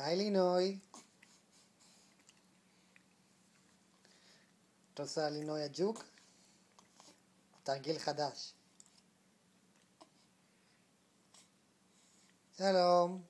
היי לינוי. את עושה לינוי הג'וק? תרגיל חדש. שלום.